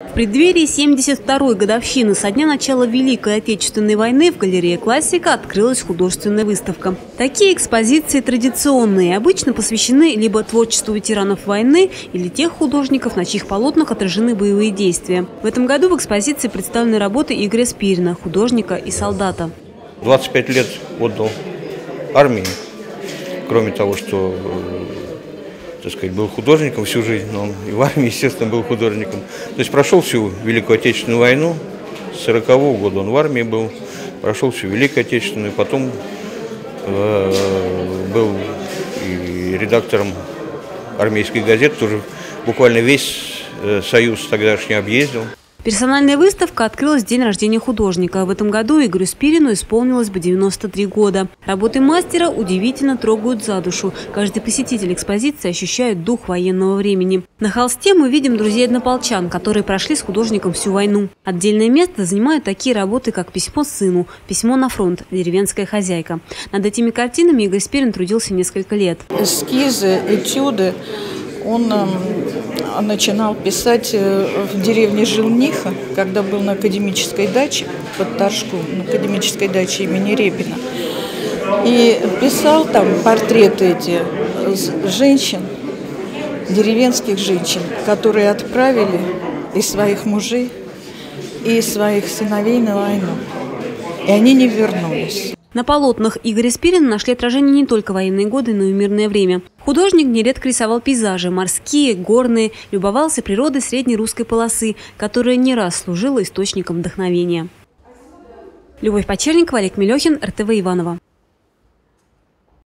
В преддверии 72-й годовщины со дня начала Великой Отечественной войны в галерее «Классика» открылась художественная выставка. Такие экспозиции традиционные, обычно посвящены либо творчеству ветеранов войны или тех художников, на чьих полотнах отражены боевые действия. В этом году в экспозиции представлены работы Игоря Спирина, художника и солдата. 25 лет отдал армии. Кроме того, что э, так сказать, был художником всю жизнь, но он и в армии, естественно, был художником. То есть прошел всю Великую Отечественную войну, с 40 -го года он в армии был, прошел всю Великую Отечественную, потом э, был и редактором армейских газет, тоже буквально весь э, союз тогдашний объездил. Персональная выставка открылась в день рождения художника. В этом году Игорю Спирину исполнилось бы 93 года. Работы мастера удивительно трогают за душу. Каждый посетитель экспозиции ощущает дух военного времени. На холсте мы видим друзей однополчан, которые прошли с художником всю войну. Отдельное место занимают такие работы, как «Письмо сыну», «Письмо на фронт», «Деревенская хозяйка». Над этими картинами Игорь Спирин трудился несколько лет. Эскизы, этюды он эм, начинал писать э, в деревне Жилниха, когда был на академической даче под Торжку, на академической даче имени Репина. И писал там портреты эти женщин, деревенских женщин, которые отправили и своих мужей, и своих сыновей на войну. И они не вернулись. На полотнах Игоря Спирина нашли отражение не только военные годы, но и мирное время. Художник нередко рисовал пейзажи – морские, горные, любовался природой средней русской полосы, которая не раз служила источником вдохновения. Любовь Почерникова, Олег Мелехин, РТВ Иванова.